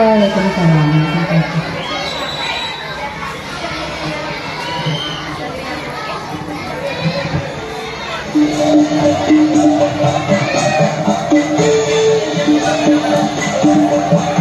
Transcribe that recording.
Waalaikumsalam. Terima kasih. Thank